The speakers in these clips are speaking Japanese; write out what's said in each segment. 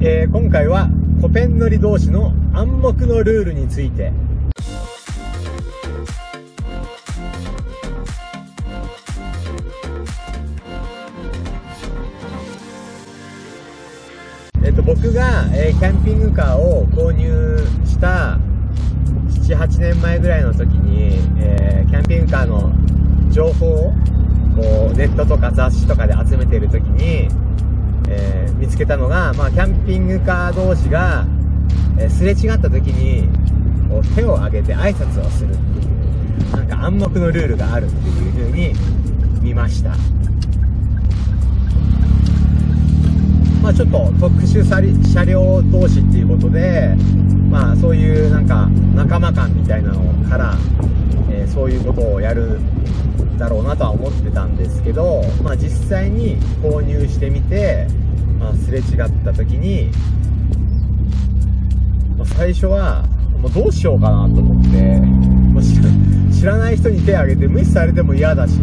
えー、今回はコペン乗り同士の暗黙のルールについて。えっと、僕が、えー、キャンピングカーを購入した78年前ぐらいの時に、えー、キャンピングカーの情報をこうネットとか雑誌とかで集めてる時に、けたのが、まあ、キャンピングカー同士が、え、すれ違った時にこう手を挙げて挨拶をするっていうなんか暗黙のルールがあるっていう風に見ました。まあ、ちょっと特殊車両同士っていうことで、まあ、そういうなんか仲間感みたいなのから、えー、そういうことをやるだろうなとは思ってたんですけど、まあ、実際に購入してみて、まあ、すれ違った時に、まあ、最初はもうどうしようかなと思って、まあ、知らない人に手を挙げて無視されても嫌だし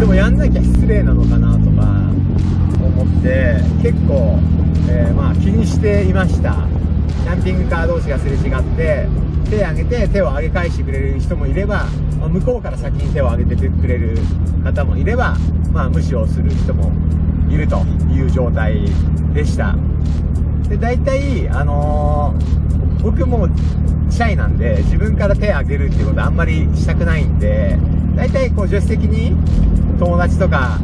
でもやんなきゃ失礼なのかなとか思って結構、えー、まあ気にしていました。キャンピングカー同士がすれ違って手を挙げて手を上げ返してくれる人もいれば、まあ、向こうから先に手を挙げてくれる方もいれば、まあ、無視をする人もいるという状態でした。で大体あのー、僕もシャイなんで自分から手を挙げるっていうことあんまりしたくないんで大体こう助手席に友達とか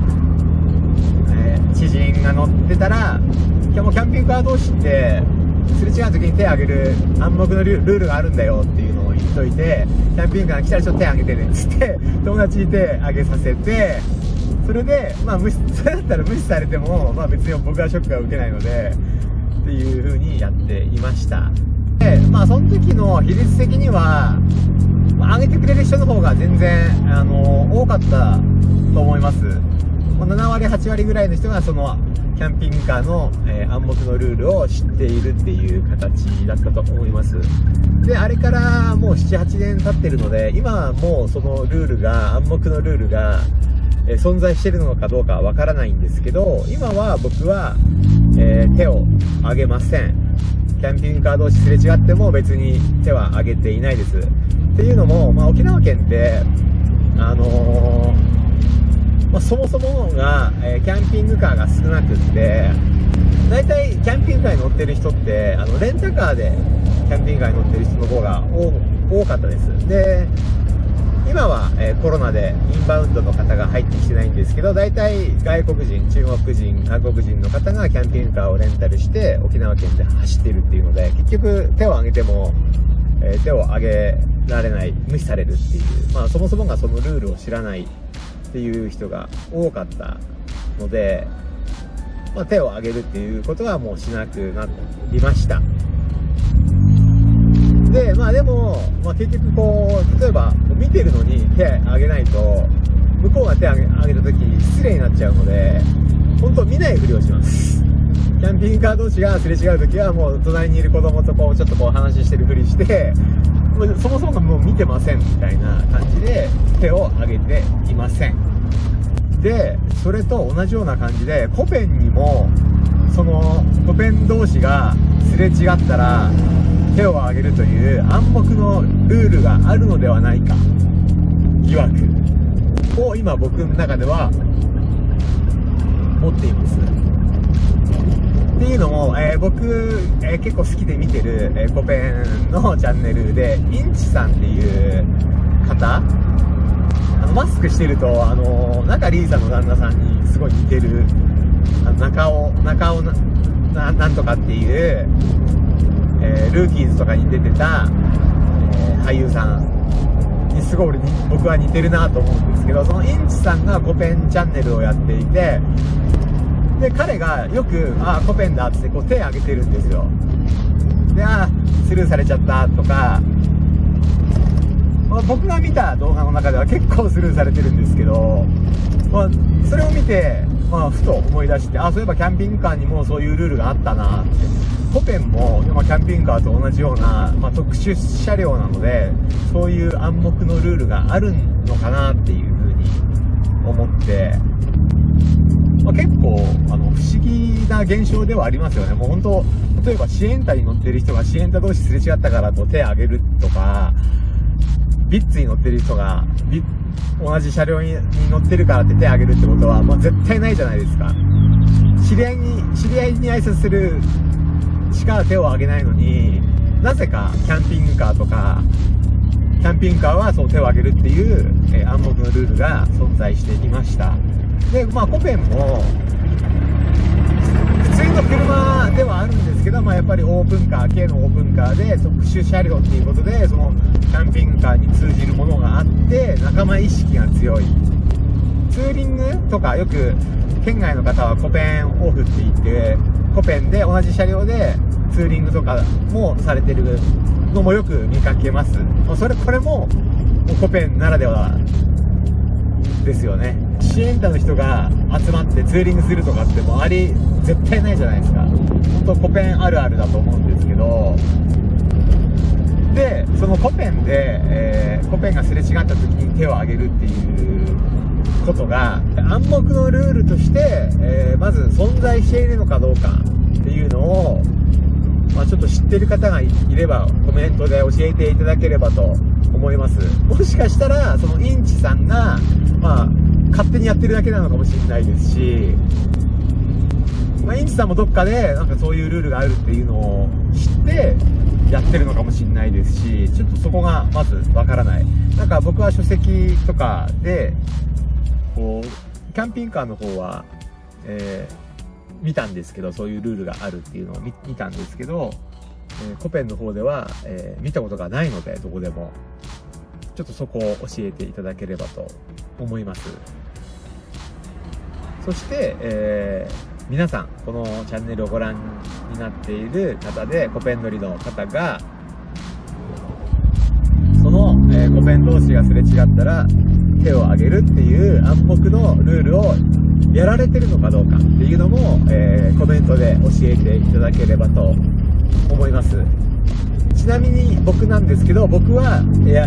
え知人が乗ってたら、今日もキャンピングカー同士って、すれ違う時に手を挙げる暗黙のルールがあるんだよっていうのを言っといて、キャンピングカーが来たらちょっと手挙げてねっつって、友達に手挙げさせて、それで、まあ無視、それだったら無視されても、まあ別に僕はショックは受けないので、っていう風にやっていました。で、まあその時の比率的には、まあ、上げてくれる人の方が全然、あの、多かったと思います。7割、8割ぐらいの人がそのキャンピングカーの、えー、暗黙のルールを知っているっていう形だったと思います。で、あれからもう7、8年経ってるので、今はもうそのルールが、暗黙のルールが、え、存在してるのかどうかはわからないんですけど、今は僕は、えー、手を挙げません。キャンピングカー同士すれ違っても別に手は挙げていないです。っていうのも、まあ、沖縄県って、あのーまあ、そもそもが、えー、キャンピングカーが少なくって、大体キャンピングカーに乗ってる人って、あの、レンタカーでキャンピングカーに乗ってる人の方が多かったです。で、今は、え、コロナでインバウンドの方が入ってきてないんですけど、大体外国人、中国人、韓国人の方がキャンピングカーをレンタルして沖縄県で走ってるっていうので、結局手を挙げても、え、手を挙げられない、無視されるっていう、まあそもそもがそのルールを知らないっていう人が多かったので、まあ、手を挙げるっていうことはもうしなくなりました。まあ、結局こう、例えば見てるのに手挙げないと、向こうが手挙げ挙げた時に失礼になっちゃうので、本当見ないふりをします。キャンピングカー同士がすれ違う時はもう隣にいる子供とこうちょっとこう話してるふりして、そもそももう見てませんみたいな感じで手を挙げていません。で、それと同じような感じで、コペンにも、その、コペン同士がすれ違ったら、手を挙げるという暗黙のルールがあるのではないか、疑惑。を今僕の中では持っています。っていうのも、えー、僕、えー、結構好きで見てる、えー、コペンのチャンネルで、インチさんっていう方、あの、マスクしてると、あの、中リーさんの旦那さんにすごい似てる、あの中尾、中尾、ななんとかっていう、えルーキーズとかに出てた、え俳優さんにすごい俺僕は似てるなと思うんですけど、そのインチさんがコペンチャンネルをやっていて、で、彼がよく、あ、コペンだってこう手挙げてるんですよ。で、あ、スルーされちゃったとか、ま、僕が見た動画の中では結構スルーされてるんですけど、まあ、それを見て、まあ、ふと思い出して、あ、そういえばキャンピングカーにもそういうルールがあったなって。コペンも、まあ、キャンピングカーと同じような、まあ、特殊車両なので、そういう暗黙のルールがあるのかなっていうふうに思って、まあ、結構あの不思議な現象ではありますよね。もう本当、例えば支援隊に乗ってる人が支援隊同士すれ違ったからこう手を挙げるとか、ビッツに乗ってる人が、同じ車両に乗ってるからって手を挙げるってことは、まあ、絶対ないじゃないですか。知り合いに、知り合いに挨拶するしか手を挙げないのに、なぜかキャンピングカーとか、キャンピングカーはそう手を挙げるっていう、えー、暗黙のルールが存在していました。で、まあ、コペンも、普通の車ではあるんですけど、まあ、やっぱりオープンカー、軽のオープンカーで特殊車両っていうことで、そのキャンピングカーに通じるものがあって、仲間意識が強い。ツーリングとかよく県外の方はコペンオフって言って、コペンで同じ車両でツーリングとかもされてるのもよく見かけます。それ、これも、コペンならではですよね。支援隊の人が集まってツーリングするとかってもあり、絶対ないじゃないですか。本当コペンあるあるだと思うんですけど、で、そのコペンで、えー、コペンがすれ違った時に手を挙げるっていうことが、暗黙のルールとして、えー、まず存在しているのかどうかっていうのを、まあ、ちょっと知ってる方がいればコメントで教えていただければと思います。もしかしたら、そのインチさんが、まあ、勝手にやってるだけなのかもしれないですし、まあ、インチさんもどっかで、なんかそういうルールがあるっていうのを知って、やってるのかもしれないですし、ちょっとそこがまずわからない。なんか僕は書籍とかで、こう、キャンピングカーの方は、えー見たんですけど、そういうルールがあるっていうのを見たんですけど、えー、コペンの方では、えー、見たことがないので、どこでも。ちょっとそこを教えていただければと思います。そして、えー、皆さん、このチャンネルをご覧になっている方で、コペン乗りの方が、その、えー、コペン同士がすれ違ったら、手を挙げるっていう暗黙のルールをやられてるのかどうかっていうのも、えー、コメントで教えていただければと思います。ちなみに僕なんですけど、僕は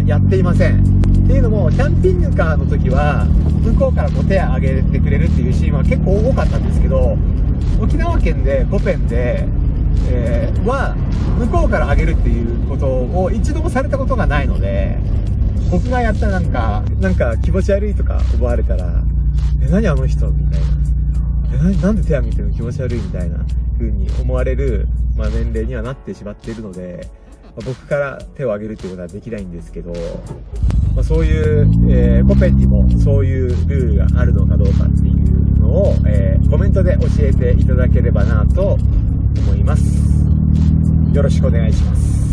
やっていません。っていうのも、キャンピングカーの時は、向こうからこう手を挙げてくれるっていうシーンは結構多かったんですけど、沖縄県でコペンで、えー、は、向こうから上げるっていうことを一度もされたことがないので、僕がやったなんか、なんか気持ち悪いとか思われたら、え、何あの人？みたいな。え、ななんで手挙げてるの気持ち悪いみたいな風に思われる、まあ、年齢にはなってしまっているので、まあ、僕から手を挙げるっていうことはできないんですけど、まあ、そういう、えー、コペンにもそういうルールがあるのかどうかっていうのを、えー、コメントで教えていただければなと思います。よろしくお願いします。